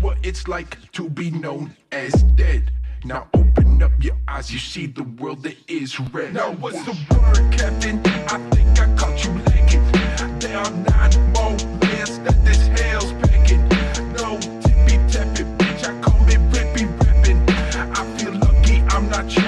what it's like to be known as dead. Now open up your eyes, you see the world that is red. Now what's the word, Captain? I think I caught you lacking. There are nine more layers that this hell's packing. No tippy tapping, bitch, I call in rippy rapping. I feel lucky I'm not you.